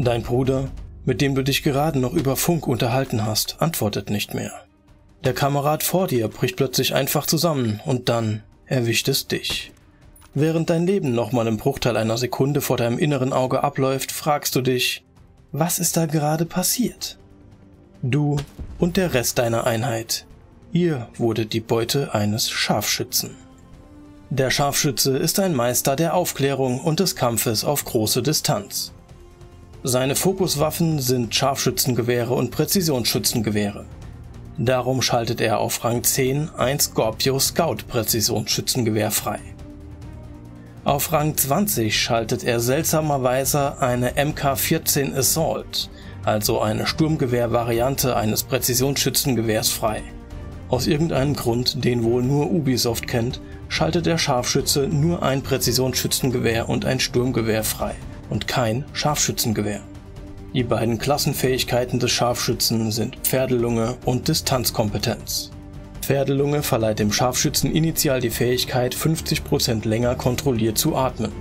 Dein Bruder, mit dem du dich gerade noch über Funk unterhalten hast, antwortet nicht mehr. Der Kamerad vor dir bricht plötzlich einfach zusammen und dann erwischt es dich. Während dein Leben nochmal im Bruchteil einer Sekunde vor deinem inneren Auge abläuft, fragst du dich, was ist da gerade passiert? Du und der Rest deiner Einheit. Ihr wurdet die Beute eines Scharfschützen. Der Scharfschütze ist ein Meister der Aufklärung und des Kampfes auf große Distanz. Seine Fokuswaffen sind Scharfschützengewehre und Präzisionsschützengewehre. Darum schaltet er auf Rang 10 ein Scorpio Scout Präzisionsschützengewehr frei. Auf Rang 20 schaltet er seltsamerweise eine MK14 Assault, also eine Sturmgewehr-Variante eines Präzisionsschützengewehrs frei. Aus irgendeinem Grund, den wohl nur Ubisoft kennt, schaltet der Scharfschütze nur ein Präzisionsschützengewehr und ein Sturmgewehr frei und kein Scharfschützengewehr. Die beiden Klassenfähigkeiten des Scharfschützen sind Pferdelunge und Distanzkompetenz. Pferdelunge verleiht dem Scharfschützen initial die Fähigkeit, 50% länger kontrolliert zu atmen.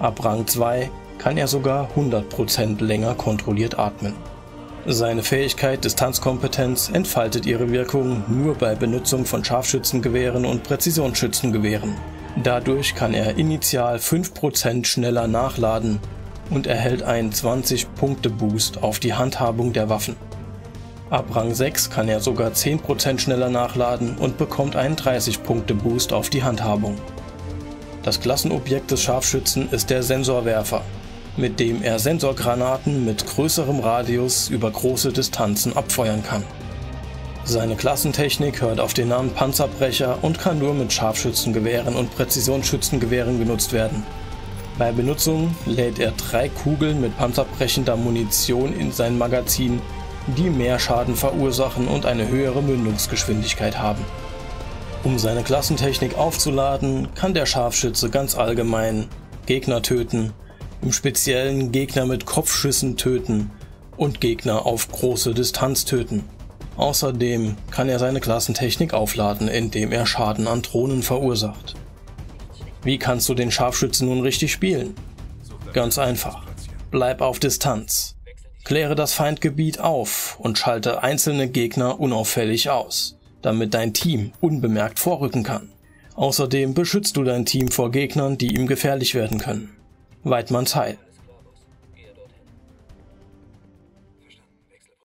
Ab Rang 2 kann er sogar 100% länger kontrolliert atmen. Seine Fähigkeit Distanzkompetenz entfaltet ihre Wirkung nur bei Benutzung von Scharfschützengewehren und Präzisionsschützengewehren. Dadurch kann er initial 5% schneller nachladen und erhält einen 20-Punkte-Boost auf die Handhabung der Waffen. Ab Rang 6 kann er sogar 10% schneller nachladen und bekommt einen 30-Punkte-Boost auf die Handhabung. Das Klassenobjekt des Scharfschützen ist der Sensorwerfer, mit dem er Sensorgranaten mit größerem Radius über große Distanzen abfeuern kann. Seine Klassentechnik hört auf den Namen Panzerbrecher und kann nur mit Scharfschützengewehren und Präzisionsschützengewehren genutzt werden. Bei Benutzung lädt er drei Kugeln mit panzerbrechender Munition in sein Magazin die mehr Schaden verursachen und eine höhere Mündungsgeschwindigkeit haben. Um seine Klassentechnik aufzuladen, kann der Scharfschütze ganz allgemein Gegner töten, im Speziellen Gegner mit Kopfschüssen töten und Gegner auf große Distanz töten. Außerdem kann er seine Klassentechnik aufladen, indem er Schaden an Drohnen verursacht. Wie kannst du den Scharfschützen nun richtig spielen? Ganz einfach. Bleib auf Distanz. Kläre das Feindgebiet auf und schalte einzelne Gegner unauffällig aus, damit dein Team unbemerkt vorrücken kann. Außerdem beschützt du dein Team vor Gegnern, die ihm gefährlich werden können. Weidmanns Heil.